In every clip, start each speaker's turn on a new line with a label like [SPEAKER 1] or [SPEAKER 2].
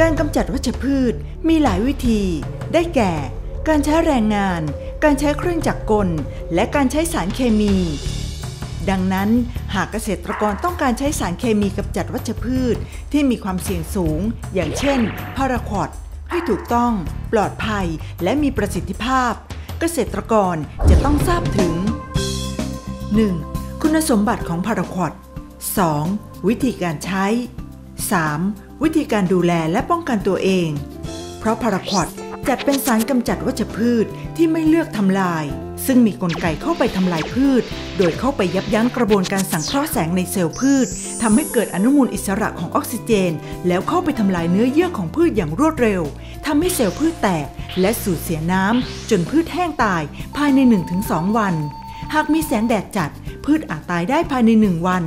[SPEAKER 1] การกำจัดวัชพืชมีหลายวิธี ได้แก่ การใช้แรงงาน การใช้เครื่องจักรกล และการใช้สารเคมี ดังนั้น หากเกษตรกรต้องการใช้สารเคมีกำจัดวัชพืชที่มีความเสี่ยงสูง อย่างเช่น พาราควอดให้ถูกต้อง ปลอดภัย และมีประสิทธิภาพ เกษตรกรจะต้องทราบถึง 1. คุณสมบัติของพาราควอด 2. วิธีการใช้ 3. วิธีการดูแลและป้องกันตัวเอง เพราะพาราควอดจัดเป็นสารกำจัดวัชพืชที่ไม่เลือกทำลาย ซึ่งมีกลไกเข้าไปทำลายพืช โดยเข้าไปยับยั้งกระบวนการสังเคราะห์แสงในเซลล์พืชทำให้เกิดอนุมูลอิสระของออกซิเจน แล้วเข้าไปทำลายเนื้อเยื่อของพืชอย่างรวดเร็วทำให้เซลล์พืชแตก และสูญเสียน้ำจนพืชแห้งตายภายใน 1-2 วัน หากมีแสงแดดจัด พืชอาจตายได้ภายใน 1 วัน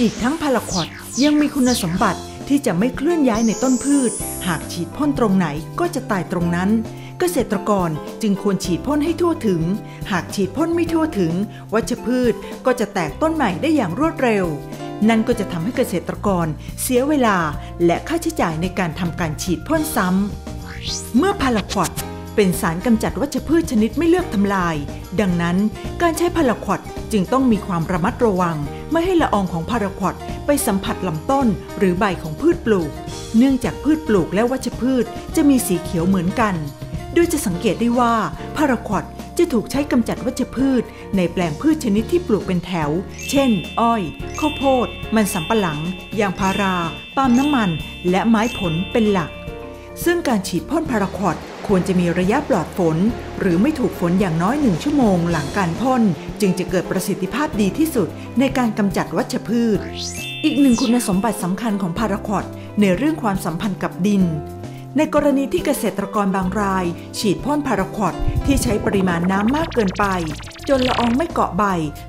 [SPEAKER 1] อีกทั้งพาราควอดยังมีคุณสมบัติ ที่จะไม่เคลื่อนย้ายในต้นพืช หากฉีดพ่นตรงไหนก็จะตายตรงนั้น เกษตรกรจึงควรฉีดพ่นให้ทั่วถึง หากฉีดพ่นไม่ทั่วถึง วัชพืชก็จะแตกต้นใหม่ได้อย่างรวดเร็ว นั่นก็จะทำให้เกษตรกรเสียเวลาและค่าใช้จ่ายในการทำการฉีดพ่นซ้ำเมื่อพาราควอดเป็นสารกำจัดวัชพืชชนิดไม่เลือกทำลาย ดังนั้นการใช้พาราควอด จึงต้องมีความระมัดระวัง ไม่ให้ละอองของพาราควอดไปสัมผัสลำต้นหรือใบของพืชปลูก เนื่องจากพืชปลูกและวัชพืชจะมีสีเขียวเหมือนกัน โดยจะสังเกตได้ว่าพาราควอดจะถูกใช้กำจัดวัชพืช ในแปลงพืชชนิดที่ปลูกเป็นแถว เช่น อ้อย ข้าวโพด มันสำปะหลัง ยางพารา ปาล์มน้ำมัน และไม้ผลเป็นหลัก ซึ่งการฉีดพ่นพาราควอด ควรจะมีระยะปลอดฝน หรือไม่ถูกฝนอย่างน้อยหนึ่งชั่วโมงหลังการพ่น จึงจะเกิดประสิทธิภาพดีที่สุดในการกำจัดวัชพืช อีกหนึ่งคุณสมบัติสำคัญของพาราควอดในเรื่องความสัมพันธ์กับดิน ในกรณีที่เกษตรกรบางราย ฉีดพ่นพาราควอดที่ใช้ปริมาณน้ำมากเกินไป จนละอองไม่เกาะใบ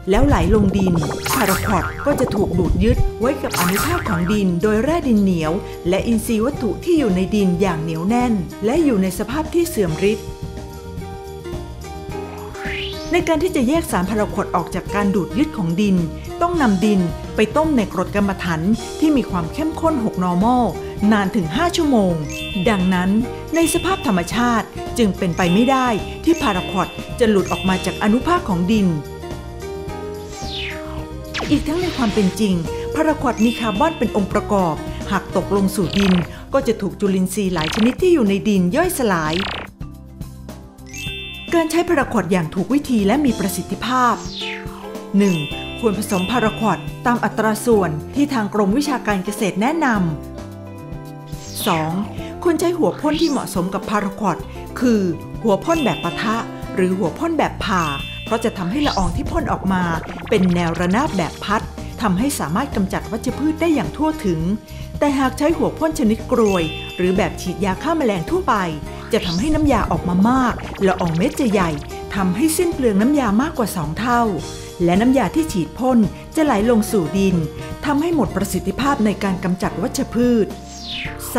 [SPEAKER 1] แล้วไหลลงดินพาราควอดก็จะถูกดูดยึดไว้กับอนุภาคของดิน โดยแร่ดินเหนียว และอินทรีย์วัตถุที่อยู่ในดินอย่างเหนียวแน่น และอยู่ในสภาพที่เสื่อมฤทธิ์ในการที่จะแยกสารพาราควอดออกจากการดูดยึดของดิน ต้องนำดินไปต้มในกรดกรรมฐานที่มีความเข้มข้น 6 นอร์มอล นานถึง 5 ชั่วโมง ดังนั้นในสภาพธรรมชาติจึงเป็นไปไม่ได้ที่พาราควอดจะหลุดออกมาจากอนุภาคของดิน อีกทั้งในความเป็นจริง พาราควอดมีคาร์บอนเป็นองค์ประกอบ หากตกลงสู่ดินก็จะถูกจุลินทรีย์หลายชนิดที่อยู่ในดินย่อยสลาย การใช้พาราควอดอย่างถูกวิธีและมีประสิทธิภาพ 1. ควรผสมพาราควอดตามอัตราส่วนที่ทางกรมวิชาการเกษตรแนะนำ 2. ควรใช้หัวพ่นที่เหมาะสมกับพาราควอดคือ หัวพ่นแบบปะทะ หรือหัวพ่นแบบผ่า เพราะจะทำให้ละอองที่พ่นออกมา เป็นแนวระนาบแบบพัดทำให้สามารถกำจัดวัชพืชได้อย่างทั่วถึง แต่หากใช้หัวพ่นชนิดกรวย หรือแบบฉีดยาฆ่าแมลงทั่วไป จะทำให้น้ำยาออกมามากละอองเม็ดจะใหญ่ทำให้สิ้นเปลืองน้ำยามากกว่า 2 เท่า และน้ำยาที่ฉีดพ่นจะไหลลงสู่ดินทำให้หมดประสิทธิภาพในการกำจัดวัชพืช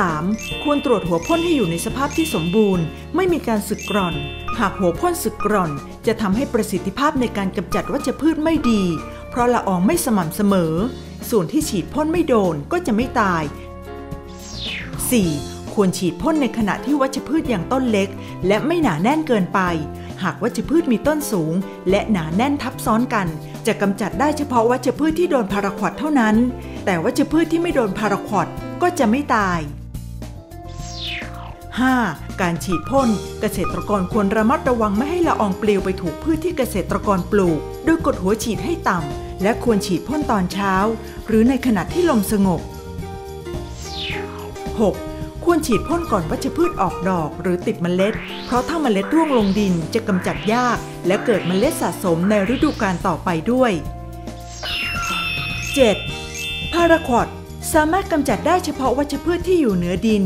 [SPEAKER 1] 3. ควรตรวจหัวพ่นให้อยู่ในสภาพที่สมบูรณ์ ไม่มีการสึกกร่อน หากหัวพ่นสึกกร่อน จะทำให้ประสิทธิภาพในการกำจัดวัชพืชไม่ดี เพราะละอองไม่สม่ำเสมอ ส่วนที่ฉีดพ่นไม่โดนก็จะไม่ตาย 4. ควรฉีดพ่นในขณะที่วัชพืชอย่างต้นเล็ก และไม่หนาแน่นเกินไป หากวัชพืชมีต้นสูง และหนาแน่นทับซ้อนกัน จะกำจัดได้เฉพาะวัชพืชที่โดนพาราควอดเท่านั้น แต่วัชพืชที่ไม่โดนพาราควอดก็จะไม่ตาย 5. การฉีดพ่นเกษตรกรควรระมัดระวังไม่ให้ละอองปลิวไปถูกพืชที่เกษตรกรปลูก โดยกดหัวฉีดให้ต่ำ และควรฉีดพ่นตอนเช้า หรือในขณะที่ลมสงบ 6. ควรฉีดพ่นก่อนวัชพืชออกดอกหรือติดเมล็ด เพราะถ้าเมล็ดร่วงลงดินจะกำจัดยาก และเกิดเมล็ดสะสมในฤดูกาลต่อไปด้วย 7. พาราควอดสามารถกำจัดได้เฉพาะวัชพืชที่อยู่เหนือดิน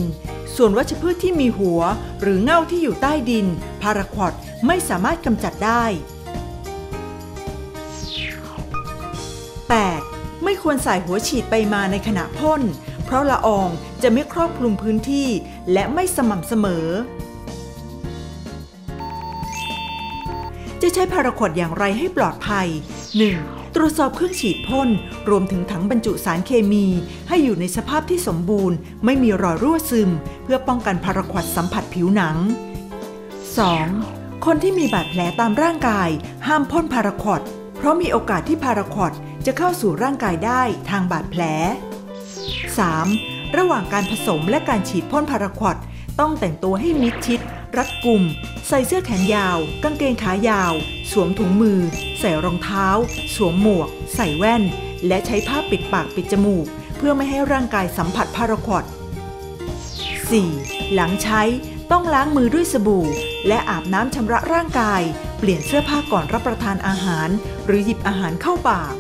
[SPEAKER 1] ส่วนวัชพืชที่มีหัว หรือเง่าที่อยู่ใต้ดิน พาราควอดไม่สามารถกำจัดได้ 8. ไม่ควรใส่หัวฉีดไปมาในขณะพ่น เพราะละอองจะไม่ครอบคลุมพื้นที่ และไม่สม่ำเสมอ จะใช้พาราควอดอย่างไรให้ปลอดภัย 1. ตรวจสอบเครื่องฉีดพ่น รวมถึงถังบรรจุสารเคมี ให้อยู่ในสภาพที่สมบูรณ์ ไม่มีรอยรั่วซึม เพื่อป้องกันพาราควอดสัมผัสผิวหนัง 2. คนที่มีบาดแผลตามร่างกาย ห้ามพ่นพาราควดเพราะมีโอกาสที่พาราควดจะเข้าสู่ร่างกายได้ทางบาดแผล 3. ระหว่างการผสมและการฉีดพ่นพาราควด ต้องแต่งตัวให้มิดชิด รัดกุม ใส่เสื้อแขนยาว กางเกงขายาว สวมถุงมือ ใส่รองเท้า สวมหมวก ใส่แว่น และใช้ผ้าปิดปากปิดจมูก เพื่อไม่ให้ร่างกายสัมผัสพาราควอด 4. หลังใช้ต้องล้างมือด้วยสบู่ และอาบน้ำชำระร่างกาย เปลี่ยนเสื้อผ้าก่อนรับประทานอาหาร หรือหยิบอาหารเข้าปาก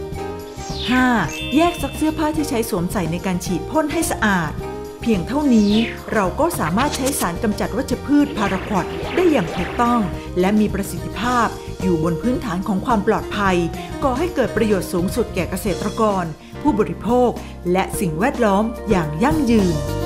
[SPEAKER 1] 5. แยกซักเสื้อผ้าที่ใช้สวมใส่ในการฉีดพ่นให้สะอาด เพียงเท่านี้เราก็สามารถใช้สารกำจัดวัชพืชพาราควอดได้อย่างถูกต้อง และมีประสิทธิภาพ อยู่บนพื้นฐานของความปลอดภัย ก่อให้เกิดประโยชน์สูงสุดแก่เกษตรกร ผู้บริโภค และสิ่งแวดล้อมอย่างยั่งยืน